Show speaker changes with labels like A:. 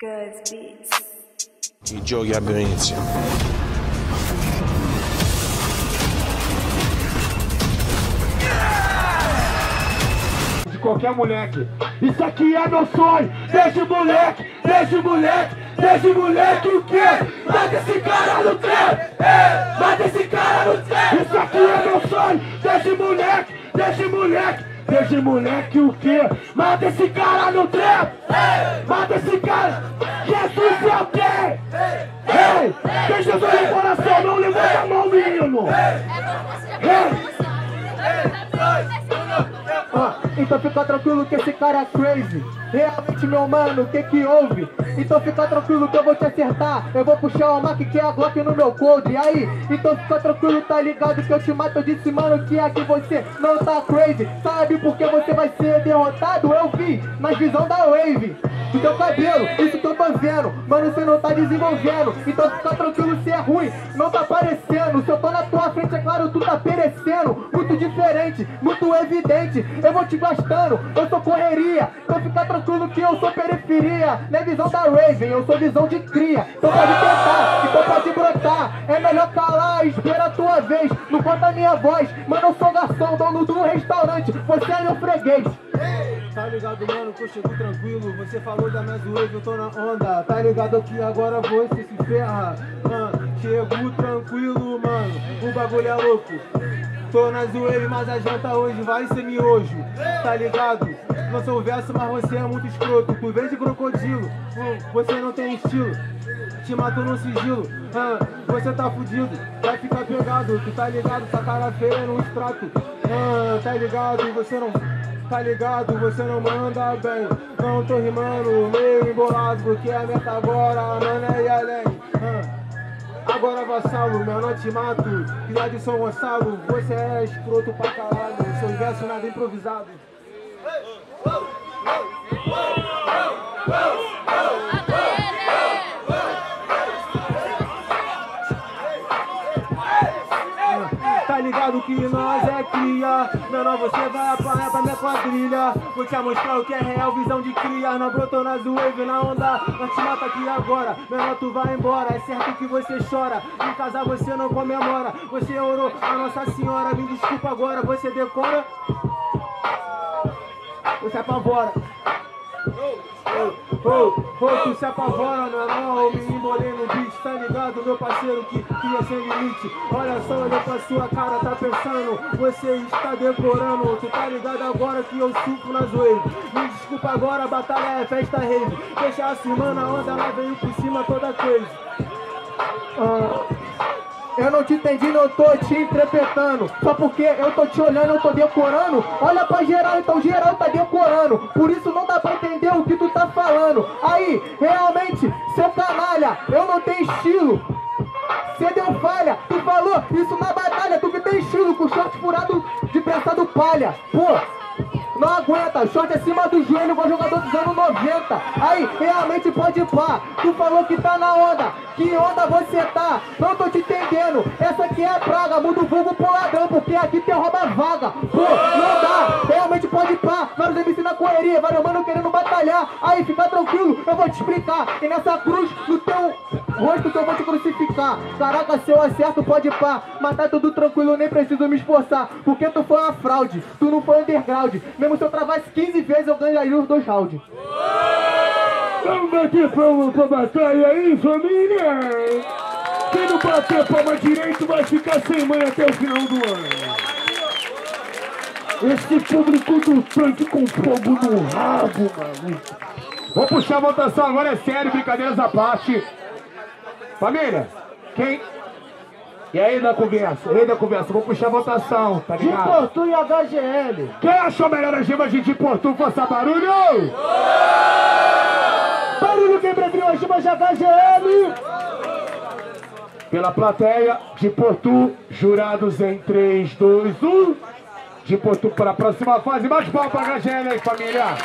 A: Good beats.
B: I giochi abbiano inizio.
C: de qualquer moleque. Isso aqui é meu sonho, desde moleque, desde moleque, desde moleque o quê? Mata esse cara no trem, mata esse cara no trem. Isso aqui é meu sonho, desde moleque, desde moleque, desde moleque o quê? Mata esse cara no trem, mata esse cara. Jesus é o quê? Ei, tem no coração, não levanta a mão, menino. Ei. Então fica tranquilo que esse cara é crazy. Realmente meu mano, o que que houve? Então fica tranquilo que eu vou te acertar. Eu vou puxar o Mac que é a Glock no meu coldre Aí, então fica tranquilo, tá ligado que eu te mato? Eu disse mano que aqui você não tá crazy? Sabe por que você vai ser derrotado? Eu vi, nas visão da Wave. Do teu cabelo, isso que eu tô vendo. Mano, você não tá desenvolvendo. Então fica tranquilo se é ruim, não tá aparecendo. Se eu tô na tua frente, é claro, tu tá perecendo muito evidente Eu vou te gastando, eu sou correria Então fica tranquilo que eu sou periferia Não é visão da Raven, eu sou visão de cria Então pode tentar, então pode brotar É melhor calar, espera a tua vez Não conta a minha voz, mano eu sou garçom Dono do restaurante, você é meu freguês
D: Tá ligado, mano, que eu chego tranquilo. Você falou da minha zoeira, eu tô na onda. Tá ligado que agora você se ferra. Ah, chego tranquilo, mano. O bagulho é louco. Tô na zoeira, mas a janta hoje vai ser miojo. Tá ligado? Não sou verso, mas você é muito escroto. Tu vem de crocodilo, hum, você não tem estilo. Te matou no sigilo, você tá fudido, vai ficar pegado. Tu tá ligado, essa cara feia no extrato. Tá ligado, você não. Tá ligado, você não manda bem Não tô rimando, meio embolado Porque a meta agora, mano, é ir além Agora vassalo, meu não te mato Filha de São Gonçalo, você é escroto pra caralho Seus versos nada improvisado ligado que nós é cria. Menor, você vai apanhar pra minha quadrilha. Vou te mostrar o que é real, visão de cria. Não brotou na wave, na onda. Nós te mata aqui agora. Menor, tu vai embora. É certo que você chora. Em casa você não comemora. Você orou a Nossa Senhora. Me desculpa agora, você decora? Você apavora. Oh, oh, oh, tu se apavora, não? Ligado, meu parceiro, que cria sem limite. Olha só, olha pra sua cara, tá pensando, você está decorando. Tu tá ligado agora que eu suco na zoeira. Me desculpa agora, batalha é festa rave. Deixa a semana, onda, ela veio por cima toda coisa.
C: Ah, eu não te entendi, não tô te interpretando Só porque eu tô te olhando, eu tô decorando Olha pra geral, então geral tá decorando Por isso não dá pra entender o que tu tá falando Aí, realmente, seu canalha, eu não tenho estilo Cê deu falha, tu falou isso na batalha Tu que tem estilo, com short furado de prestado palha Pô, não aguenta, short acima do joelho, igual jogador dos anos 90. Aí, realmente pode pá. Tu falou que tá na onda, que onda você tá? Não tô te entendendo. Essa aqui é a praga, muda o vulgo pro ladrão, porque aqui tem rouba vaga. Pô, não dá, realmente Aí, fica tranquilo, eu vou te explicar. E nessa cruz, no teu rosto que eu vou te crucificar. Caraca, se eu acerto, pode pá. Mas tá tudo tranquilo, nem preciso me esforçar. Porque tu foi uma fraude, tu não foi underground. Mesmo se eu travasse 15 vezes, eu ganharia os dois rounds.
E: Vamos bater palma pra batalha aí, família! Quem não bater palma direito vai ficar sem mãe até o final do ano. Esse público do tanque com fogo no rabo, mano.
C: Vou puxar a votação agora, é sério, brincadeiras à parte. Família, quem. E aí da conversa? E aí da conversa? Vou puxar a votação, tá
D: De
C: ligado?
D: Porto e HGL.
C: Quem achou melhor a gema de Porto? Faça barulho!
D: Barulho quem preferiu as gemas de HGL.
C: Pela plateia, de Porto, jurados em 3, 2, 1. De Porto para a próxima fase. Mais palmas pra HGL aí, família!